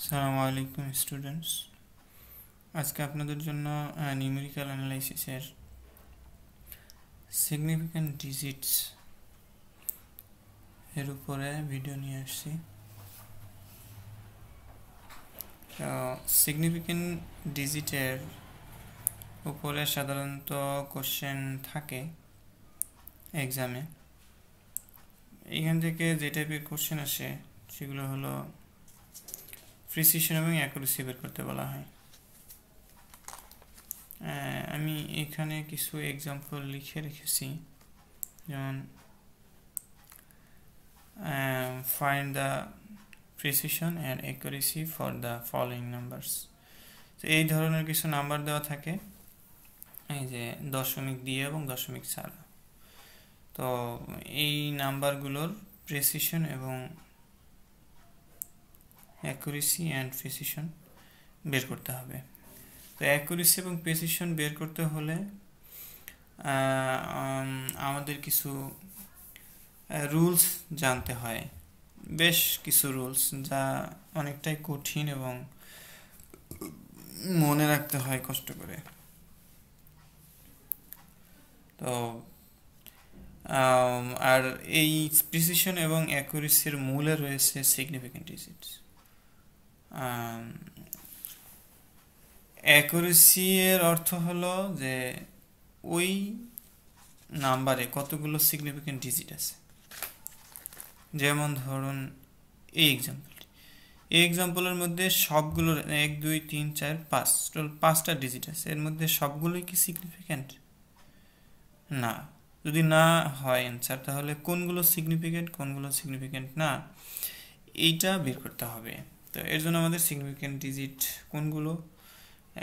আসসালামু আলাইকুম স্টুডেন্টস আজকে আপনাদের জন্য নিউমেরিক্যাল অ্যানালাইসিসের সিগনিফিক্যান্ট ডিজিটস এর উপরে ভিডিও নিয়ে আসছি। সিগনিফিক্যান্ট ডিজিটের উপরে সাধারণত কোশ্চেন থাকে এক্সামে এখান থেকে যে টাইপের কোশ্চেন আসে, সেগুলো হলো প্রিসিশন এবং অ্যাকুরেসি বের করতে বলা হয়। আমি এখানে কিছু এক্সাম্পল লিখে রেখেছি। যেমন find the precision and accuracy for the following numbers তো এই ধরনের কিছু নাম্বার দেওয়া থাকে। এই যে দশমিক দিয়ে এবং দশমিক ছাড়া। তো এই নাম্বারগুলোর প্রেসিশন এবং অ্যাকুরেসি অ্যান্ড প্রেসিশন বের করতে হবে। তো অ্যাকুরেসি এবং প্রেসিশন বের করতে হলে আমাদের কিছু রুলস জানতে হয়। বেশ কিছু রুলস যা অনেকটাই কঠিন এবং মনে রাখতে হয় কষ্ট করে। তো আর এই প্রিসিশন এবং অ্যাকুরেসির মূলে রয়েছে সিগনিফিক্যান্ট ডিজিটস অ্যাকুরেসি এর অর্থ হলো যে ওই নাম্বারে কতগুলো সিগনিফিক্যান্ট ডিজিট আছে। যেমন ধরুন এই এক্সাম্পলটি এই এক্সাম্পলের মধ্যে সবগুলোর এক, দুই, তিন, চার, পাঁচ টোটাল পাঁচটা ডিজিট আছে। এর মধ্যে সবগুলোই কি সিগনিফিক্যান্ট না। যদি না হয় অ্যান্সার তাহলে কোনগুলো সিগনিফিক্যান্ট কোনগুলো সিগনিফিক্যান্ট না, এইটা বের করতে হবে। তো এর জন্য আমাদের সিগনিফিক্যান্ট ডিজিট কোনগুলো?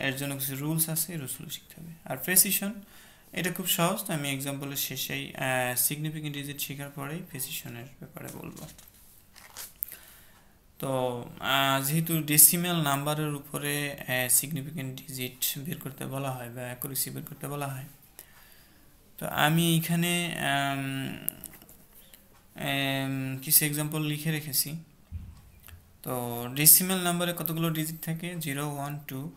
এর জন্য কিছু রুলস আছে রুলসগুলো শিখতে হবে। আর প্রেসিশন এটা খুব সহজ, তো আমি এক্সাম্পলের শেষেই সিগনিফিক্যান্ট ডিজিট শেখার পরেই প্রেসিশনের ব্যাপারে বলব। তো যেহেতু ডেসিমেল নাম্বারের উপরে সিগনিফিক্যান্ট ডিজিট বের করতে বলা হয় বা অ্যাকুরেসি বের করতে বলা হয়, তো আমি এখানে কিছু এক্সাম্পল লিখে রেখেছি। তো ডেসিমেল নাম্বারে কতগুলো ডিজিট থাকে? Zero one two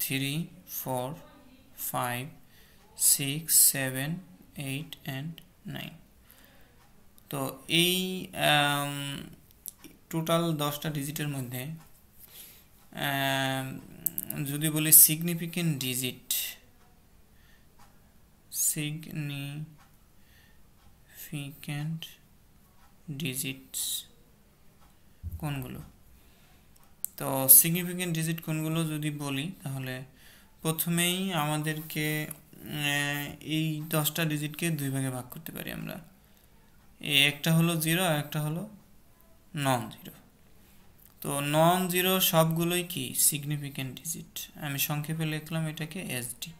three four five six seven eight and nine তো এই টোটাল দশটা ডিজিটের মধ্যে যদি বলি সিগনিফিকেন্ট ডিজিট সিগনিফিক্যান্ট ডিজিটস কোনগুলো? তো সিগনিফিক্যান্ট ডিজিট কোনগুলো যদি বলি, তাহলে প্রথমেই আমাদেরকে এই দশটা ডিজিটকে দুই ভাগে ভাগ করতে পারি আমরা। এই একটা হলো জিরো আর একটা হলো নন জিরো তো নন জিরো সবগুলোই কি? সিগনিফিক্যান্ট ডিজিট আমি সংক্ষেপে লিখলাম এটাকে এসডি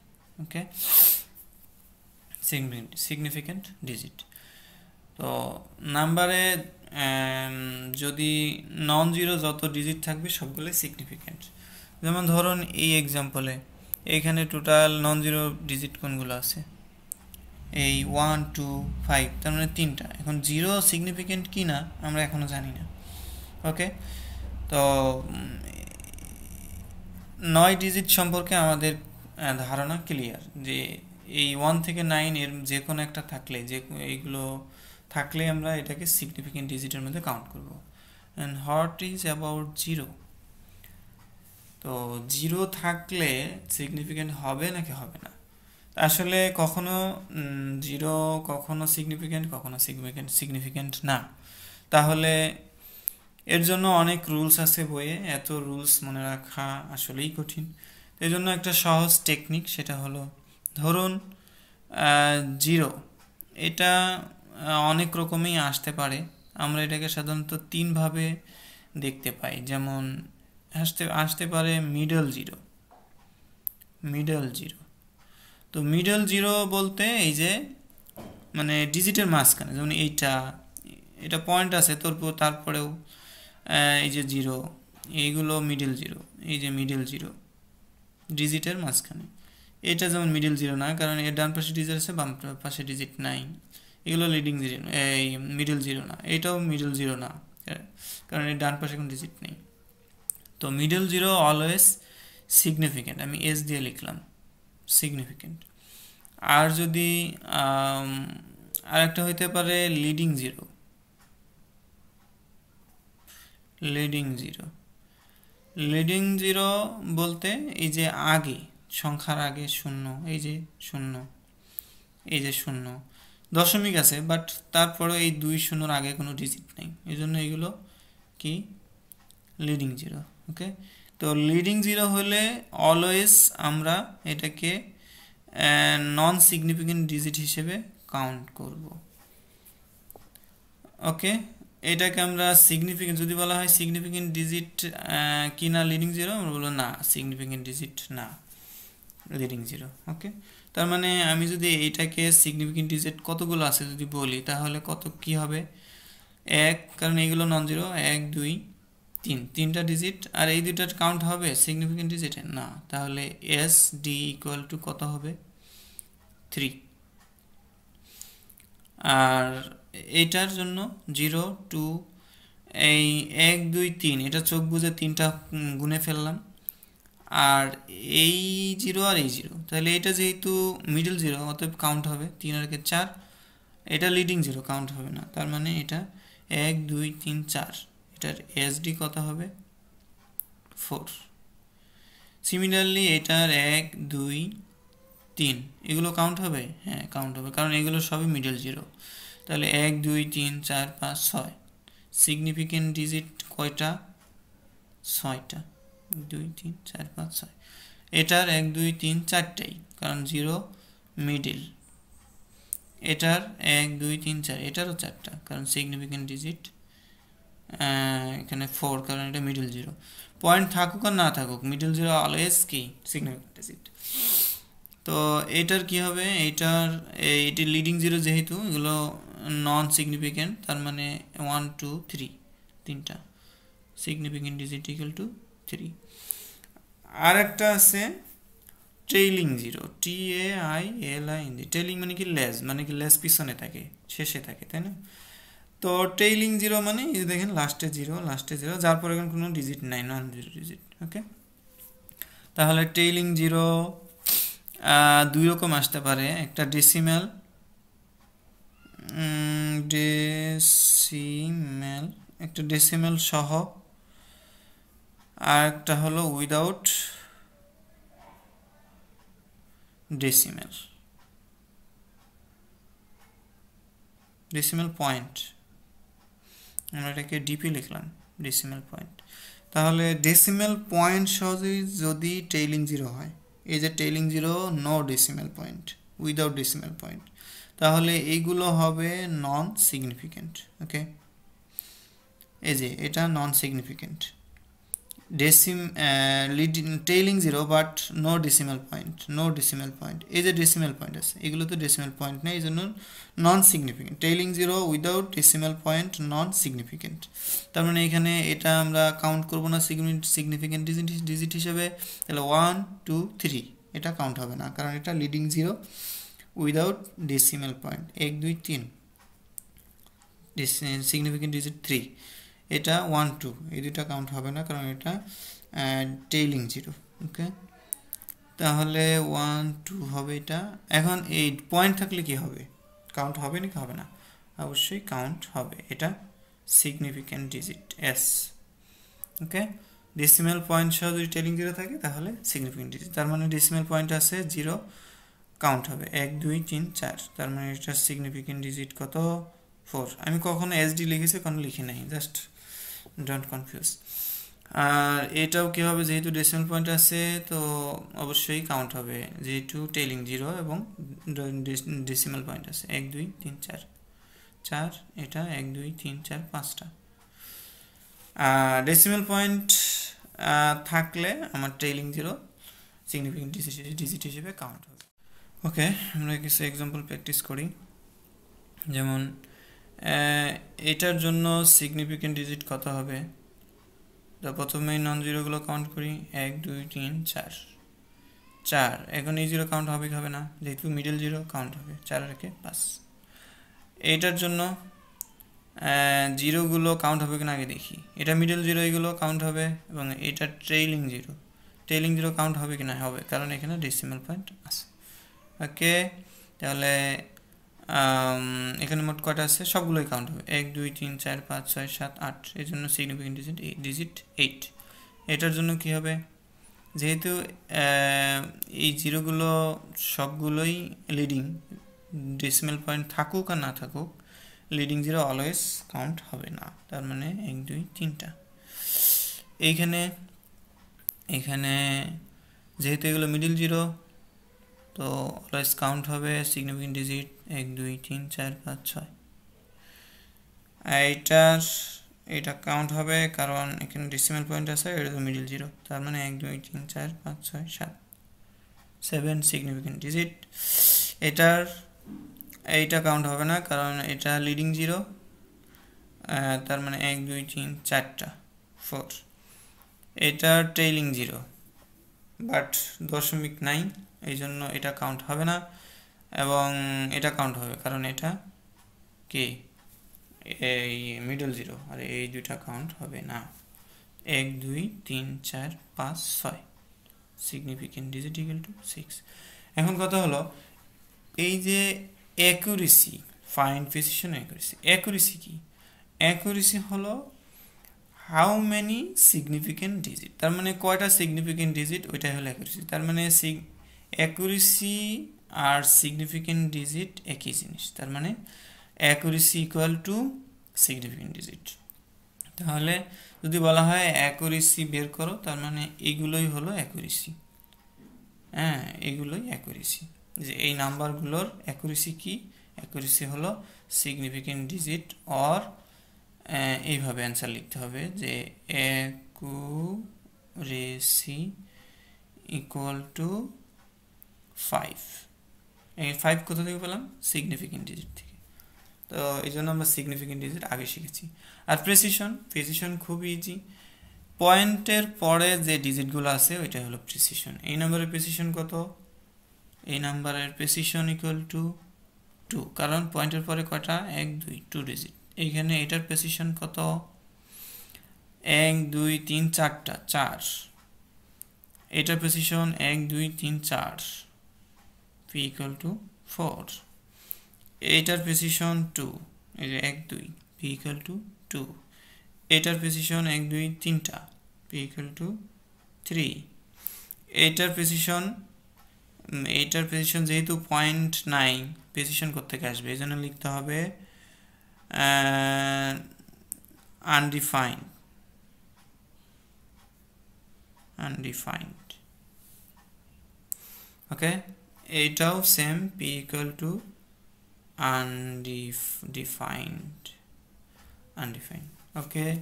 ওকে সিগনিফিক্যান্ট ডিজিট তো নাম্বারে যদি নন জিরো যত ডিজিট থাকবে সবগুলোই সিগনিফিক্যান্ট যেমন ধরুন এই এক্সাম্পলে এইখানে টোটাল নন জিরো ডিজিট কোনগুলো আছে? এই ওয়ান টু ফাইভ তার মানে তিনটা। এখন জিরো সিগনিফিক্যান্ট কি না, আমরা এখনও জানি না। ওকে তো নয় ডিজিট সম্পর্কে আমাদের ধারণা ক্লিয়ার যে এই ওয়ান থেকে নাইন এর যে কোনো একটা থাকলে, যে এইগুলো থাকলে আমরা এটাকে সিগনিফিকেন্ট ডিজিটের মধ্যে কাউন্ট করব। And what is about zero তো জিরো থাকলে সিগনিফিকেন্ট হবে নাকি হবে না? আসলে কখনো জিরো কখনো সিগনিফিকেন্ট কখনো সিগনিফিকেন্ট সিগনিফিকেন্ট না। তাহলে এর জন্য অনেক রুলস আছে বইয়ে, এত রুলস মনে রাখা আসলেই কঠিন। এর জন্য একটা সহজ টেকনিক সেটা হলো ধরুন জিরো এটা অনেক রকমই আসতে পারে। আমরা এটাকে সাধারণত তিনভাবে দেখতে পাই। যেমন, আসতে আসতে পারে মিডল জিরো মিডল জিরো তো মিডল জিরো বলতে এই যে মানে ডিজিটের মাঝখানে, যেমন এইটা, এটা পয়েন্ট আছে তোর তারপরেও এই যে জিরো এইগুলো মিডল জিরো এই যে মিডল জিরো ডিজিটের মাঝখানে। এটা যেমন মিডল জিরো না, কারণ এর ডান পাশে ডিজিট আছে, বাম পাশে ডিজিট নাই এগুলো লিডিং জিরো এই মিডল জিরো না, এটাও মিডল জিরো না কারণ এর ডান পাশে কোনো ডিজিট নেই। তো মিডল জিরো অলওয়েজ সিগনিফিক্যান্ট আমি এস দিয়ে লিখলাম সিগনিফিক্যান্ট আর যদি আর একটা হইতে পারে leading zero leading zero leading zero বলতে এই যে আগে, সংখ্যার আগে শূন্য, এই যে শূন্য, এই যে শূন্য। দশমিক আছে বাট তারপরে এই দুই শূন্যর আগে কোনো ডিজিট নেই। এই জন্য এগুলো কি? লিডিং জিরো ওকে তো লিডিং জিরো হলে অলওয়েজ আমরা এটাকে নন সিগনিফিকেন্ট ডিজিট হিসেবে কাউন্ট করব। ওকে এটাকে আমরা সিগনিফিকেন্ট যদি বলা হয় সিগনিফিকেন্ট ডিজিট কি না লিডিং জিরো আমরা বলব না সিগনিফিকেন্ট ডিজিট না লিডিং জিরো ওকে তার মানে আমি যদি এইটাকে সিগনিফিকেন্ট ডিজিট কতগুলো আছে যদি বলি, তাহলে কত কি হবে? এক, কারণ এইগুলো নন জিরো এক, দুই, তিন। তিনটা ডিজিট আর এই দুটার কাউন্ট হবে সিগনিফিকেন্ট ডিজিটে না, তাহলে এস ডি ইকুয়াল টু কত হবে? থ্রি আর এইটার জন্য জিরো টু এই এক, দুই, তিন, এটা চোখ বুঝে তিনটা গুনে ফেললাম। আর এই জিরো আর এই জিরো তাহলে এটা যেহেতু মিডল জিরো অতএব কাউন্ট হবে তিন আর কে চার, এটা লিডিং জিরো কাউন্ট হবে না, তার মানে এটা এক, দুই, তিন, চার, এটার এসডি কত হবে? ফোর সিমিলারলি এটার এক, দুই, তিন, এগুলো কাউন্ট হবে? হ্যাঁ কাউন্ট হবে, কারণ এগুলো সবই মিডল জিরো তাহলে এক, দুই, তিন, চার, পাঁচ, ছয় সিগনিফিকেন্ট ডিজিট কয়টা? ছয়টা। দুই, তিন, চার, পাঁচ, ছয়। এটার এক, দুই, তিন, চারটাই, কারণ জিরো মিডিল এটার এক, দুই, তিন, চার, এটারও চারটা, কারণ সিগনিফিকেন্ট ডিজিট এখানে ফোর কারণ এটা মিডল জিরো পয়েন্ট থাকুক আর না থাকুক মিডল জিরো অলওয়েজ কি? সিগনিফিকেন্ট ডিজিট তো এটার কি হবে? এইটার এটি লিডিং জিরো যেহেতু, এগুলো নন সিগনিফিকেন্ট তার মানে ওয়ান টু থ্রি তিনটা। Significant digit equal to three আর একটা আছে trailing zero T A I L I N G trailing মানে কি লেস মানে কি লেস পিছনে থাকে, শেষে থাকে, তাই না? তো ট্রেইলিং জিরো মানে দেখেন লাস্টে জিরো লাস্টে জিরো যার পরে এখন কোনো ডিজিট নাই নন জিরো ডিজিট ওকে তাহলে ট্রেইলিং জিরো দুই রকম আসতে পারে। একটা ডেসিমেল ডেসিমেল একটা ডেসিমেল সহ আর একটা হলো উইদাউট ডেসিমেল ডেসিমেল পয়েন্ট আমরা এটাকে ডিপি লিখলাম ডেসিমেল পয়েন্ট তাহলে ডেসিমেল পয়েন্ট সহ যদি টেইলিং জিরো হয়, এই যে tailing zero no decimal point without decimal point তাহলে এইগুলো হবে নন সিগনিফিকেন্ট ওকে এই যে, এটা non significant decimal tailing zero but no decimal point no decimal point এই যে ডেসিমেল পয়েন্ট আছে, এগুলো তো ডেসিমেল পয়েন্ট নেই এই জন্য non significant tailing zero without decimal point non significant তার মানে এখানে এটা আমরা কাউন্ট করব না সিগনিফিকেন্ট ডিজিট ডিজিট হিসেবে। তাহলে ওয়ান টু থ্রি এটা কাউন্ট হবে না, কারণ এটা leading zero without decimal point এক, দুই, তিন সিগনিফিকেন্ট ডিজিট থ্রি এটা ওয়ান টু এই দুটা কাউন্ট হবে না, কারণ এটা টেইলিং জিরো ওকে তাহলে ওয়ান টু হবে এটা। এখন এই পয়েন্ট থাকলে কি হবে? কাউন্ট হবে নাকি হবে না? অবশ্যই কাউন্ট হবে। এটা significant digit S okay decimal point সহ যদি টেলিং জিরো থাকে, তাহলে সিগনিফিক্যান্ট ডিজিট তার মানে ডেসিমেল পয়েন্ট আছে জিরো কাউন্ট হবে। এক, দুই, তিন, চার। তার মানে এটা সিগনিফিক্যান্ট ডিজিট কত? ফোর আমি কখনো এসডি লিখেছি, কখনো লিখি নাই। জাস্ট ডোন্ট কনফিউজ আর এটাও কী হবে যেহেতু ডেসিমাল পয়েন্ট আছে, তো অবশ্যই কাউন্ট হবে। যেহেতু টেলিং জিরো এবং ডেসিমাল পয়েন্ট আছে। এক, দুই, তিন, চার। চার, এটা এক, দুই, তিন, চার, পাঁচটা। ডেসিমাল পয়েন্ট থাকলে আমার ট্রেলিং জিরো সিগনিফিকেন্ট ডিজিট হিসেবে কাউন্ট হবে। ওকে আমরা কিছু এক্সাম্পল প্র্যাকটিস করি। যেমন এটার জন্য সিগনিফিকেন্ট ডিজিট কত হবে? তো প্রথমেই নন জিরোগুলো কাউন্ট করি। এক, দুই, তিন, চার। চার, এখন এই জিরো কাউন্ট হবে হবে না? যেহেতু মিডল জিরো কাউন্ট হবে। চার রেখে পাঁচ। এইটার জন্য জিরোগুলো কাউন্ট হবে কিনা আগে দেখি। এটা মিডল জিরো এগুলো কাউন্ট হবে এবং এটা trailing zero trailing zero count হবে কিনা? হবে, কারণ এখানে ডেসিমাল পয়েন্ট আছে। ওকে তাহলে এখানে মোট কয়টা আছে? সবগুলোই কাউন্ট হবে। এক, দুই, তিন, চার, পাঁচ, ছয়, সাত, আট। এই জন্য সিগনিফিকেন্ট ডিজিট ডিজিট এইট এটার জন্য কি হবে? যেহেতু এই জিরোগুলো সবগুলোই লিডিং ডেসিমেল পয়েন্ট থাকুক আর না থাকুক লিডিং জিরো অলওয়েজ কাউন্ট হবে না। তার মানে এক, দুই, তিনটা। এইখানে, এখানে যেহেতু এগুলো মিডিল জিরো তো অলওয়েজ কাউন্ট হবে সিগনিফিকেন্ট ডিজিট এক, দুই, তিন, চার, পাঁচ, ছয়। এইটার, এটা কাউন্ট হবে কারণ এখানে ডিসিমাল পয়েন্ট আছে, এটা তো মিডিল জিরো তার মানে এক, দুই, তিন, চার, পাঁচ, ছয়, সাত। সেভেন সিগনিফিকেন্ট ডিজিট এটার, এইটা কাউন্ট হবে না কারণ এটা লিডিং জিরো তার মানে এক, দুই, তিন, চারটা ফোর এটা ট্রেইলিং জিরো বাট দশমিক নাই এই জন্য এটা কাউন্ট হবে না, এবং এটা কাউন্ট হবে, কারণ এটা কে এই মিডল জিরো আর এই দুইটা কাউন্ট হবে না। এক, দুই, তিন, চার, পাঁচ, ছয় significant digit equal to six এখন কথা হলো, এই যে accuracy fine precision accuracy accuracy কি? অ্যাকুরেসি হলো হাউ মেনি সিগনিফিকেন্ট ডিজিট তার মানে কয়টা সিগনিফিকেন্ট ডিজিট ওইটাই হলো অ্যাকুরেসি তার মানে অ্যাকুরেসি আর সিগনিফিকেন্ট ডিজিট একই জিনিস। তার মানে accuracy equal to significant digit তাহলে যদি বলা হয় অ্যাকুরেসি বের করো, তার মানে এগুলোই হলো অ্যাকুরেসি হ্যাঁ এগুলোই অ্যাকুরেসি যে এই নাম্বারগুলোর অ্যাকুরেসি কি? অ্যাকুরেসি হলো সিগনিফিকেন্ট ডিজিট অর এইভাবে অ্যান্সার লিখতে হবে যে অ্যাকুরেসি ইকুয়াল টু ফাইভ এই ফাইভ কোথা থেকে পেলাম? সিগনিফিকেন্ট ডিজিট থেকে। তো এই জন্য আমরা সিগনিফিকেন্ট ডিজিট আগে শিখেছি। আর প্রেসিশন প্রেসিশন খুব ইজি পয়েন্টের পরে যে ডিজিটগুলো আছে ওইটা হলো প্রেসিশন এই নাম্বারের প্রেসিশন কত? এই নাম্বারের প্রেসিশন ইকুয়াল টু টু কারণ পয়েন্টের পরে কটা এক, দুই টু ডিজিট এইখানে এটার প্রেসিশন কত? এক, দুই, তিন, চারটা, চার। এটার প্রেসিশন এক, দুই, তিন, চার। পি ইকুয়াল টু ফোর এইটার প্রেসিশন টু এই যে এক, দুই পি ইকুয়াল টু টু এটার প্রেসিশন এক, দুই, তিনটা। পি ইকুয়াল টু থ্রি এটার প্রেসিশন এটার প্রেসিশন যেহেতু পয়েন্ট নাইন প্রেসিশন থেকে আসবে? এই জন্য লিখতে হবে আনডিফাইন্ড আনডিফাইন্ড ওকে এইটাও same P equal to undefined undefined okay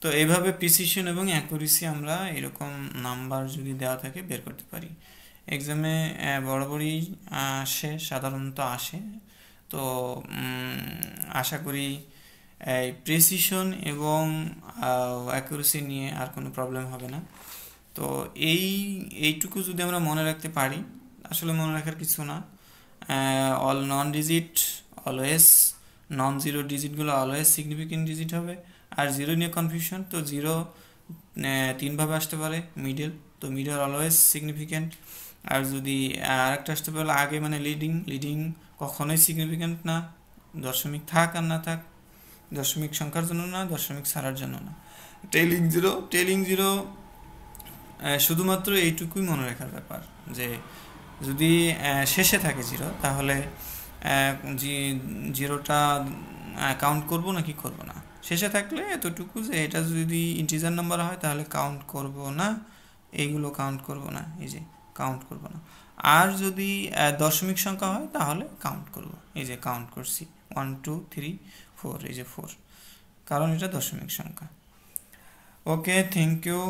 তো এইভাবে প্রিসিশন এবং অ্যাকুরেসি আমরা এরকম নাম্বার যদি দেওয়া থাকে বের করতে পারি। এক্সামে বরাবরই আসে, সাধারণত আসে। তো আশা করি এই প্রেসিশন এবং অ্যাকুরেসি নিয়ে আর কোনো প্রবলেম হবে না। তো এই, এইটুকু যদি আমরা মনে রাখতে পারি, আসলে মনে রাখার কিছু না। All non digit always non zero ডিজিটগুলো always significant digit হবে। আর জিরো নিয়ে কনফিউশন তো জিরো তিনভাবে আসতে পারে মিডল তো মিডল অলওয়েজ সিগনিফিকেন্ট আর যদি আরেকটা আসতে পারলে আগে মানে লিডিং লিডিং কখনোই সিগনিফিকেন্ট না দশমিক থাক আর না থাক দশমিক সংখ্যার জন্য না দশমিক ছাড়ার জন্য না। টেলিং জিরো টেলিং জিরো শুধুমাত্র এইটুকুই মনে রাখার ব্যাপার যে যদি শেষে থাকে জিরো তাহলে জিরোটা কাউন্ট করব নাকি করব না? শেষে থাকলে এতটুকু যে এটা যদি ইন্টিজার নাম্বার হয় তাহলে কাউন্ট করব না এইগুলো কাউন্ট করব না এই যে। কাউন্ট করব না। আর যদি দশমিক সংখ্যা হয়, তাহলে কাউন্ট করব। এই যে কাউন্ট করছি ওয়ান টু থ্রি ফোর এই যে ফোর কারণ এটা দশমিক সংখ্যা। Okay thank you